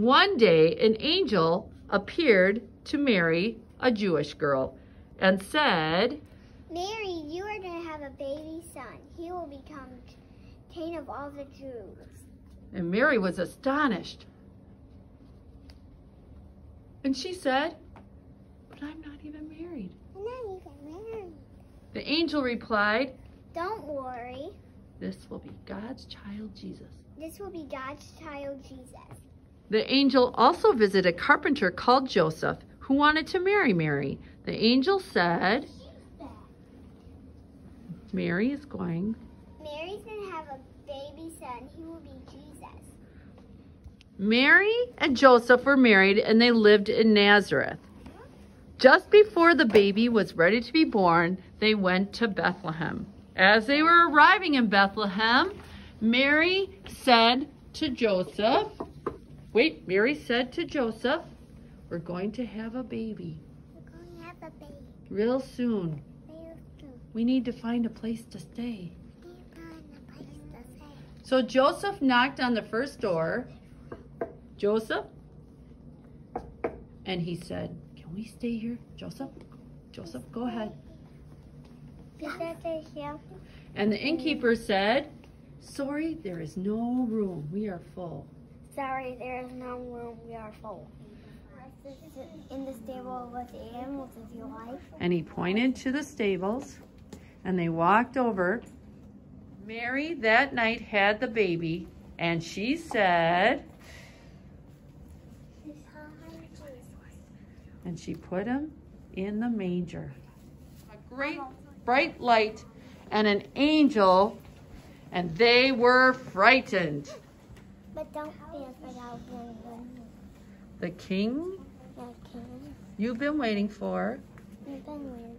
One day, an angel appeared to Mary, a Jewish girl, and said, Mary, you are going to have a baby son. He will become king of all the Jews. And Mary was astonished. And she said, But I'm not even married. I'm not even married. The angel replied, Don't worry. This will be God's child Jesus. This will be God's child Jesus. The angel also visited a carpenter called Joseph who wanted to marry Mary. The angel said, Mary is going. Mary's going to have a baby son. He will be Jesus. Mary and Joseph were married and they lived in Nazareth. Just before the baby was ready to be born, they went to Bethlehem. As they were arriving in Bethlehem, Mary said to Joseph, wait, Mary said to Joseph, we're going to have a baby We're going to have a baby. real soon. Real soon. We need to find a place to stay. We need to find a place to stay. So Joseph knocked on the first door. Joseph? And he said, Can we stay here? Joseph? Joseph, go ahead. Is that the shelter? And the innkeeper said, Sorry, there is no room. We are full. Sorry, there is no room. We are full. In the stable with the animals, if you like. And he pointed to the stables, and they walked over. Mary that night had the baby, and she said, and she put him in the manger. A great bright light and an angel, and they were frightened. But don't be afraid of them. The king The king. you've been waiting for You've been weird.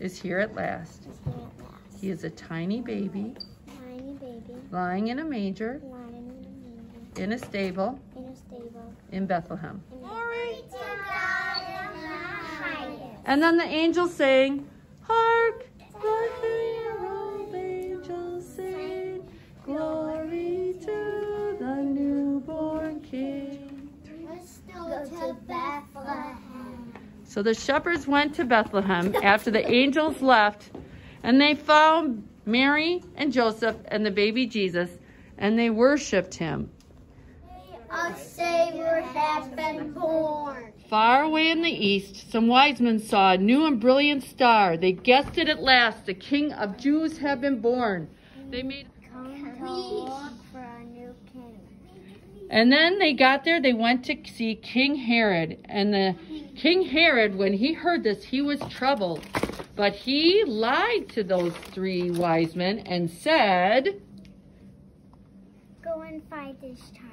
is here at last. Is here at last. He is a tiny baby Tiny baby lying in a manger lying in a manger in a stable in a stable. in Bethlehem. Glory to God in the highest. And then the angel sang, So the shepherds went to Bethlehem after the angels left, and they found Mary and Joseph and the baby Jesus, and they worshiped him. A Savior has been born. Far away in the east, some wise men saw a new and brilliant star. They guessed it at last. The King of Jews had been born. They made Come to look for a new king. And then they got there, they went to see King Herod. And the King Herod, when he heard this, he was troubled. But he lied to those three wise men and said, Go and find this child.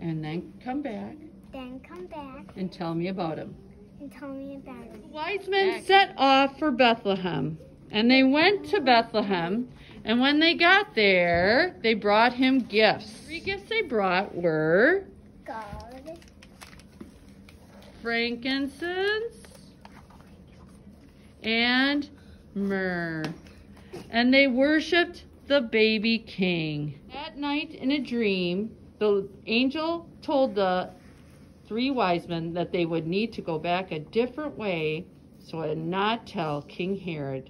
and then come back Then come back and tell me about him. and tell me about it. wise men set off for Bethlehem, and they went to Bethlehem. And when they got there, they brought him gifts. Three gifts they brought were God, frankincense and myrrh. And they worshiped the baby king. That night in a dream, the angel told the three wise men that they would need to go back a different way so as not tell King Herod